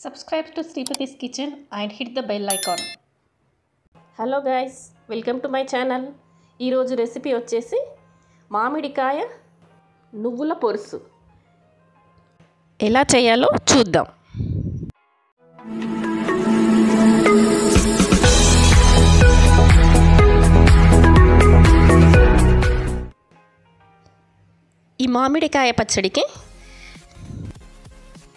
Subscribe to Sripathi's kitchen and hit the bell icon hello guys welcome to my channel ఈరోజు recipe వచ్చేసి మామిడికాయ నువ్వుల పొరుసు. ఎలా చేయాలో చూద్దాం. ఈ మామిడికాయ పచ్చడికి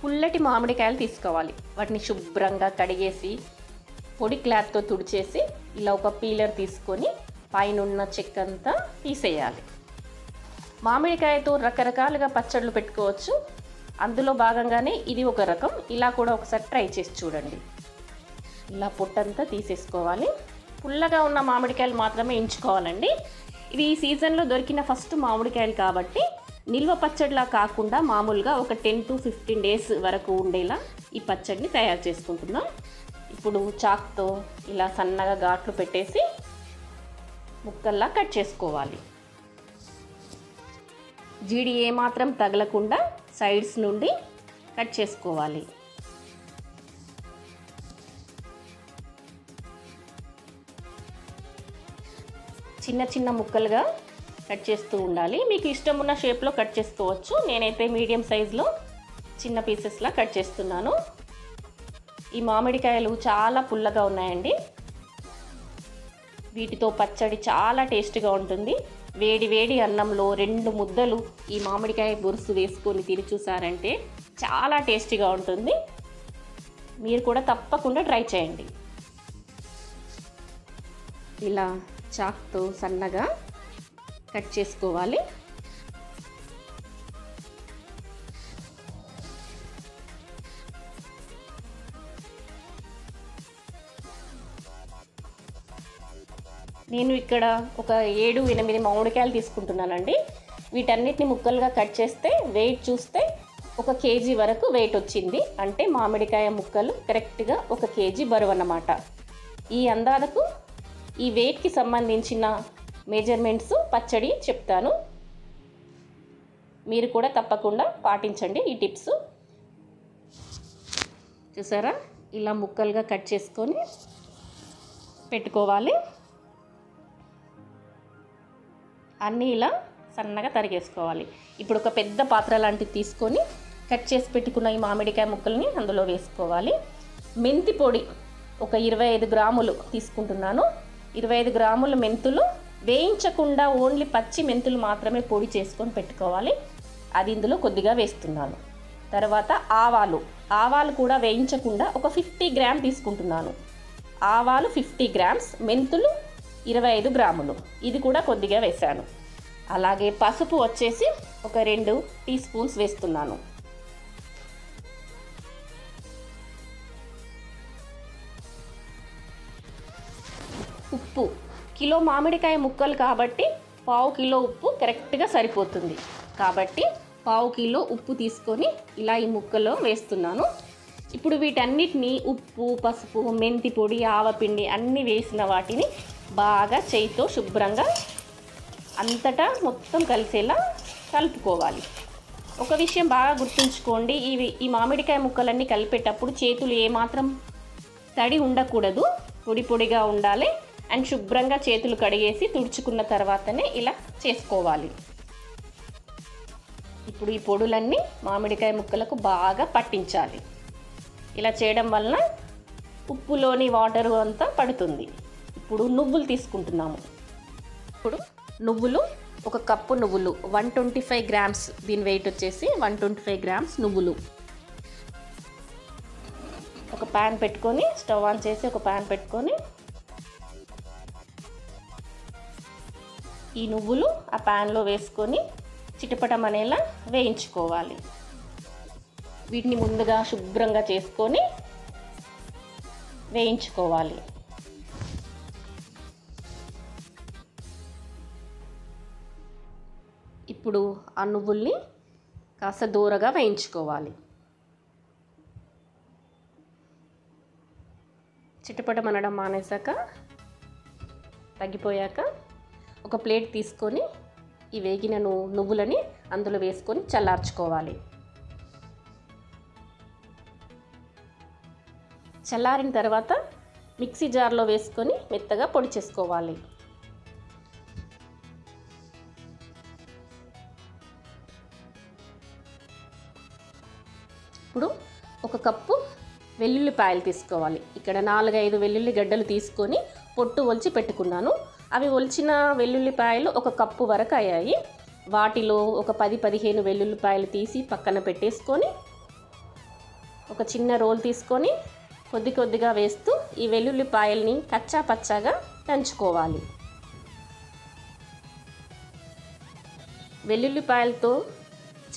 పుల్లటి మామిడికాయలు తీసుకోవాలి. వాటిని శుభ్రంగా కడిగేసి పొడి క్లాత్తో తుడిచేసి ఇలా ఒక పీలర్ తీసుకొని పైన ఉన్న చెక్క అంతా తీసేయాలి. మామిడికాయతో రకరకాలుగా పచ్చళ్ళు పెట్టుకోవచ్చు. అందులో భాగంగానే ఇది ఒక రకం. ఇలా కూడా ఒకసారి ట్రై చేసి చూడండి. ఇలా పొట్టంతా తీసేసుకోవాలి. పుల్లగా ఉన్న మామిడికాయలు మాత్రమే ఎంచుకోవాలండి. ఇది ఈ సీజన్లో దొరికిన ఫస్ట్ మామిడికాయలు కాబట్టి నిల్వ పచ్చడిలా కాకుండా మామూలుగా ఒక టెన్ టు ఫిఫ్టీన్ డేస్ వరకు ఉండేలా ఈ పచ్చడిని తయారు చేసుకుంటున్నాం. ఇప్పుడు చాక్తో ఇలా సన్నగా ఘాట్లు పెట్టేసి ముక్కల్లా కట్ చేసుకోవాలి. జీడి ఏమాత్రం తగలకుండా సైడ్స్ నుండి కట్ చేసుకోవాలి. చిన్న చిన్న ముక్కలుగా కట్ చేస్తూ ఉండాలి. మీకు ఇష్టం ఉన్న షేప్లో కట్ చేసుకోవచ్చు. నేనైతే మీడియం సైజులో చిన్న పీసెస్లా కట్ చేస్తున్నాను. ఈ మామిడికాయలు చాలా పుల్లగా ఉన్నాయండి. వీటితో పచ్చడి చాలా టేస్ట్గా ఉంటుంది. వేడి వేడి అన్నంలో రెండు ముద్దలు ఈ మామిడికాయ బొరుసు వేసుకొని తిని చూసారంటే చాలా టేస్టీగా ఉంటుంది. మీరు కూడా తప్పకుండా ట్రై చేయండి. ఇలా చాక్తో సన్నగా కట్ చేసుకోవాలి. నేను ఇక్కడ ఒక ఏడు ఎనిమిది మామిడికాయలు తీసుకుంటున్నానండి. వీటన్నిటిని ముక్కలుగా కట్ చేస్తే వెయిట్ చూస్తే ఒక కేజీ వరకు వెయిట్ వచ్చింది. అంటే మామిడికాయ ముక్కలు కరెక్ట్గా ఒక కేజీ బరువు అన్నమాట. ఈ అందాలకు ఈ వెయిట్కి సంబంధించిన మెజర్మెంట్స్ పచ్చడి చెప్తాను. మీరు కూడా తప్పకుండా పాటించండి ఈ టిప్స్. చూసారా? ఇలా ముక్కలుగా కట్ చేసుకొని పెట్టుకోవాలి. అన్నీ ఇలా సన్నగా తరిగేసుకోవాలి. ఇప్పుడు ఒక పెద్ద పాత్ర లాంటిది తీసుకొని కట్ చేసి పెట్టుకున్న ఈ మామిడికాయ ముక్కల్ని అందులో వేసుకోవాలి. మెంతి పొడి ఒక ఇరవై ఐదు గ్రాములు తీసుకుంటున్నాను. ఇరవై ఐదు గ్రాముల మెంతులు వేయించకుండా ఓన్లీ పచ్చి మెంతులు మాత్రమే పొడి చేసుకొని పెట్టుకోవాలి. అది ఇందులో కొద్దిగా వేస్తున్నాను. తర్వాత ఆవాలు. ఆవాలు కూడా వేయించకుండా ఒక ఫిఫ్టీ గ్రామ్ తీసుకుంటున్నాను. ఆవాలు ఫిఫ్టీ గ్రామ్స్ మెంతులు ఇరవై ఐదు గ్రాములు. ఇది కూడా కొద్దిగా వేశాను. అలాగే పసుపు వచ్చేసి ఒక రెండు టీ స్పూన్స్ వేస్తున్నాను. కిలో మామిడికాయ ముక్కలు కాబట్టి పావు కిలో ఉప్పు కరెక్ట్గా సరిపోతుంది. కాబట్టి పావు కిలో ఉప్పు తీసుకొని ఇలా ఈ ముక్కలో వేస్తున్నాను. ఇప్పుడు వీటన్నిటిని ఉప్పు పసుపు మెంతి పొడి ఆవపిండి అన్నీ వేసిన వాటిని బాగా చేయితో శుభ్రంగా అంతటా మొత్తం కలిసేలా కలుపుకోవాలి. ఒక విషయం బాగా గుర్తుంచుకోండి ఇవి ఈ మామిడికాయ ముక్కలన్నీ కలిపేటప్పుడు చేతులు ఏమాత్రం తడి ఉండకూడదు. పొడి పొడిగా ఉండాలి. అండ్ శుభ్రంగా చేతులు కడిగేసి తుడుచుకున్న తర్వాతనే ఇలా చేసుకోవాలి. ఇప్పుడు ఈ పొడులన్నీ మామిడికాయ ముక్కలకు బాగా పట్టించాలి. ఇలా చేయడం వలన ఉప్పులోని వాటర్ అంతా పడుతుంది. ఇప్పుడు నువ్వులు తీసుకుంటున్నాము. ఇప్పుడు నువ్వులు ఒక కప్పు నువ్వులు వన్ ట్వంటీ ఫైవ్ గ్రామ్స్ దీని వెయిట్ వచ్చేసి వన్ ట్వంటీ ఫైవ్ గ్రామ్స్ నువ్వులు. ఒక ప్యాన్ పెట్టుకొని స్టవ్ ఆన్ చేసి ఒక ప్యాన్ పెట్టుకొని ఈ నువ్వులు ఆ ప్యాన్లో వేసుకొని చిటపటం అనేలా వేయించుకోవాలి. వీటిని ముందుగా శుభ్రంగా చేసుకొని వేయించుకోవాలి. ఇప్పుడు ఆ నువ్వుల్ని కాస్త దూరగా వేయించుకోవాలి. చిటపటం అనడం మానేసాక తగ్గిపోయాక ఒక ప్లేట్ తీసుకొని ఈ వేగిన నువ్వులని అందులో వేసుకొని చల్లార్చుకోవాలి. చల్లారిన తర్వాత మిక్సీ జార్లో వేసుకొని మెత్తగా పొడి చేసుకోవాలి. ఇప్పుడు ఒక కప్పు వెల్లుల్లిపాయలు తీసుకోవాలి. ఇక్కడ నాలుగైదు వెల్లుల్లి గడ్డలు తీసుకొని పొట్టు ఒలిచి పెట్టుకున్నాను. అవి ఒలిచిన వెల్లుల్లిపాయలు ఒక కప్పు వరకు అయ్యాయి. వాటిలో ఒక పది పదిహేను వెల్లుల్లిపాయలు తీసి పక్కన పెట్టేసుకొని ఒక చిన్న రోల్ తీసుకొని కొద్ది కొద్దిగా వేస్తూ ఈ వెల్లుల్లిపాయల్ని కచ్చా పచ్చాగా దంచుకోవాలి. వెల్లుల్లిపాయలతో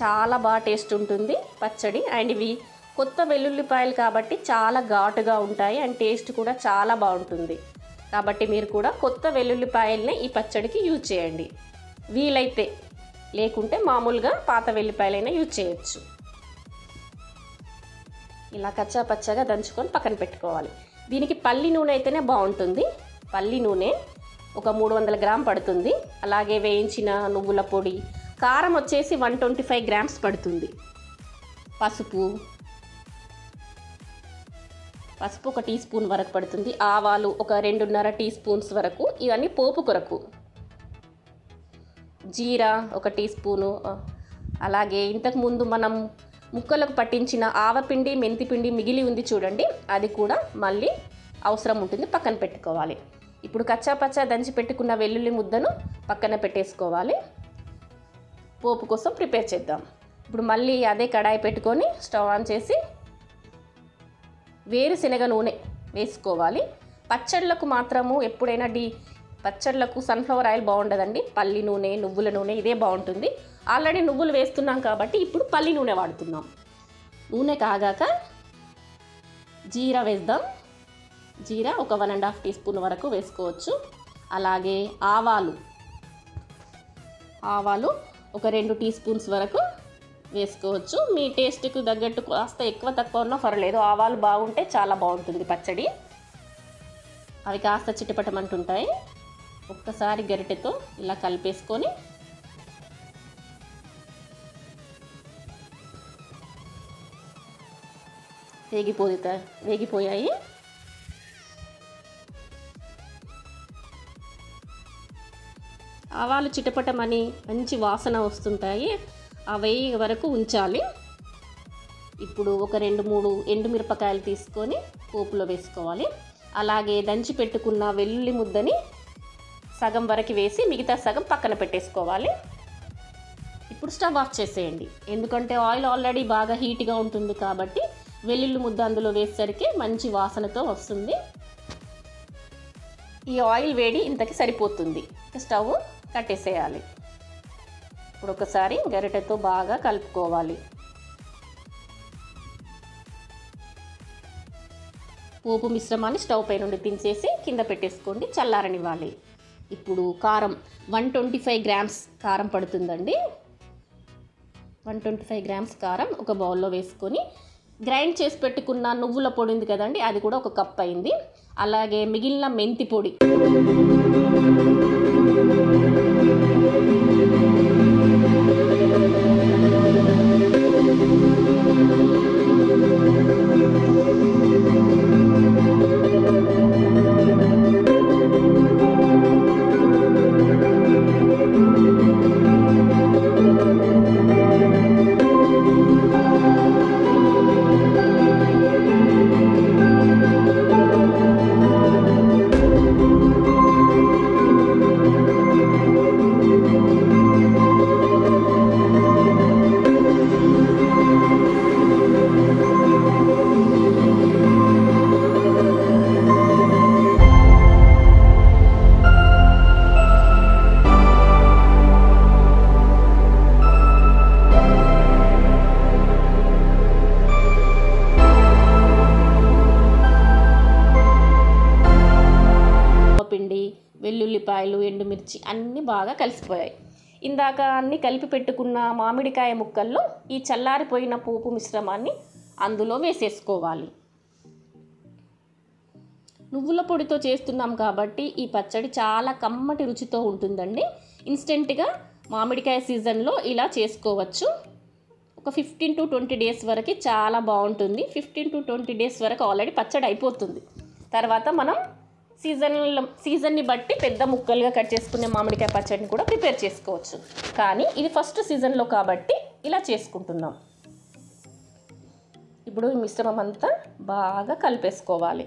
చాలా బాగా టేస్ట్ ఉంటుంది పచ్చడి. అండ్ ఇవి కొత్త వెల్లుల్లిపాయలు కాబట్టి చాలా ఘాటుగా ఉంటాయి. అండ్ టేస్ట్ కూడా చాలా బాగుంటుంది. కాబట్టి మీరు కూడా కొత్త వెల్లుల్లిపాయల్ని ఈ పచ్చడికి యూజ్ చేయండి. వీలైతే లేకుంటే మామూలుగా పాత వెల్లిపాయలైనా యూజ్ చేయొచ్చు. ఇలా కచ్చా పచ్చగా దంచుకొని పక్కన పెట్టుకోవాలి. దీనికి పల్లి నూనె అయితేనే బాగుంటుంది. పల్లి నూనె ఒక మూడు వందల గ్రామ్ పడుతుంది. అలాగే వేయించిన నువ్వుల పొడి కారం వచ్చేసి వన్ ట్వంటీ ఫైవ్ గ్రామ్స్ పడుతుంది. పసుపు పసుపు ఒక టీ స్పూన్ వరకు పడుతుంది. ఆవాలు ఒక రెండున్నర టీ స్పూన్స్ వరకు. ఇవన్నీ పోపు కొరకు. జీరా ఒక టీ స్పూను. అలాగే ఇంతకుముందు మనం ముక్కలకు పట్టించిన ఆవపిండి మెంతిపిండి మిగిలి ఉంది చూడండి. అది కూడా మళ్ళీ అవసరం ఉంటుంది పక్కన పెట్టుకోవాలి. ఇప్పుడు కచ్చా పచ్చా దంచి పెట్టుకున్న వెల్లుల్లి ముద్దను పక్కన పెట్టేసుకోవాలి. పోపు కోసం ప్రిపేర్ చేద్దాం. ఇప్పుడు మళ్ళీ అదే కడాయి పెట్టుకొని స్టవ్ ఆన్ చేసి వేరుశనగ నూనె వేసుకోవాలి. పచ్చళ్ళకు మాత్రము ఎప్పుడైనా డి పచ్చళ్ళకు సన్ఫ్లవర్ ఆయిల్ బాగుండదండి. పల్లి నూనె నువ్వుల నూనె ఇదే బాగుంటుంది. ఆల్రెడీ నువ్వులు వేస్తున్నాం కాబట్టి ఇప్పుడు పల్లి నూనె వాడుతున్నాం. నూనె కాగాక జీరా వేద్దాం. జీరా ఒక one and half teaspoon వరకు వేసుకోవచ్చు. అలాగే ఆవాలు ఆవాలు ఒక రెండు టీ స్పూన్స్ వరకు వేసుకోవచ్చు. మీ టేస్ట్కి తగ్గట్టు కాస్త ఎక్కువ తక్కువ ఉన్నా పర్లేదు. ఆవాలు బాగుంటే చాలా బాగుంటుంది పచ్చడి. అవి కాస్త చిటపటమంటుంటాయి. ఒక్కసారి గరిటెతో ఇలా కలిపేసుకొని వేగిపోతా వేగిపోయాయి. ఆవాలు చిటపటమని మంచి వాసన వస్తుంటాయి. అవి వరకు ఉంచాలి. ఇప్పుడు ఒక రెండు మూడు ఎండుమిరపకాయలు తీసుకొని పోపులో వేసుకోవాలి. అలాగే దంచి పెట్టుకున్న వెల్లుల్లి ముద్దని సగం వరకు వేసి మిగతా సగం పక్కన పెట్టేసుకోవాలి. ఇప్పుడు స్టవ్ ఆఫ్ చేసేయండి. ఎందుకంటే ఆయిల్ ఆల్రెడీ బాగా హీట్గా ఉంటుంది కాబట్టి వెల్లుల్లి ముద్ద అందులో వేసేసరికి మంచి వాసనతో వస్తుంది. ఈ ఆయిల్ వేడి ఇంతకి సరిపోతుంది. స్టవ్ కట్టేసేయాలి. ఇప్పుడు ఒకసారి గరిటెతో బాగా కలుపుకోవాలి. పోపు మిశ్రమాన్ని స్టవ్ పై నుండి దించేసి కింద పెట్టేసుకోండి చల్లారనివ్వాలి. ఇప్పుడు కారం వన్ ట్వంటీ ఫైవ్ గ్రామ్స్ కారం పడుతుందండి. వన్ ట్వంటీ ఫైవ్ గ్రామ్స్ కారం ఒక బౌల్లో వేసుకొని గ్రైండ్ చేసి పెట్టుకున్న నువ్వుల పొడి ఉంది కదండి అది కూడా ఒక కప్ అయింది. అలాగే మిగిలిన మెంతి పొడి. వెల్లుల్లిపాయలు అన్నీ బాగా కలిసిపోయాయి. ఇందాక అన్నీ కలిపి పెట్టుకున్న మామిడికాయ ముక్కల్లో ఈ చల్లారిపోయిన పోపు మిశ్రమాన్ని అందులో వేసేసుకోవాలి. నువ్వుల పొడితో చేస్తున్నాం కాబట్టి ఈ పచ్చడి చాలా కమ్మటి రుచితో ఉంటుందండి. ఇన్స్టెంట్గా మామిడికాయ సీజన్లో ఇలా చేసుకోవచ్చు. ఒక ఫిఫ్టీన్ టు ట్వంటీ డేస్ వరకు చాలా బాగుంటుంది. ఫిఫ్టీన్ టు ట్వంటీ డేస్ వరకు ఆల్రెడీ పచ్చడి అయిపోతుంది. తర్వాత మనం సీజన్ సీజన్ని బట్టి పెద్ద ముక్కలుగా కట్ చేసుకునే మామిడికాయ పచ్చడిని కూడా ప్రిపేర్ చేసుకోవచ్చు. కానీ ఇది ఫస్ట్ సీజన్లో కాబట్టి ఇలా చేసుకుంటున్నాం. ఇప్పుడు ఈ మిశ్రమం అంతా బాగా కలిపేసుకోవాలి.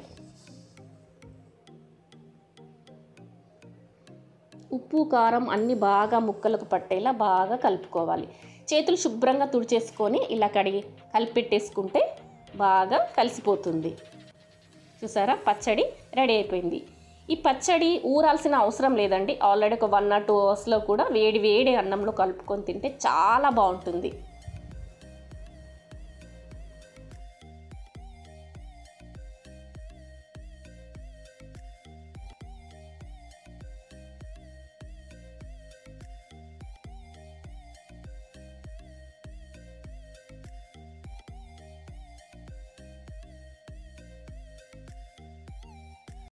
ఉప్పు కారం అన్నీ బాగా ముక్కలకు పట్టేలా బాగా కలుపుకోవాలి. చేతులు శుభ్రంగా తుడిచేసుకొని ఇలా కడిగి కలిపెట్టేసుకుంటే బాగా కలిసిపోతుంది. చూసారా? పచ్చడి రెడీ అయిపోయింది. ఈ పచ్చడి ఊరాల్సిన అవసరం లేదండి. ఆల్రెడీ ఒక వన్ ఆర్ టూ అవర్స్లో కూడా వేడి వేడి అన్నంలో కలుపుకొని తింటే చాలా బాగుంటుంది.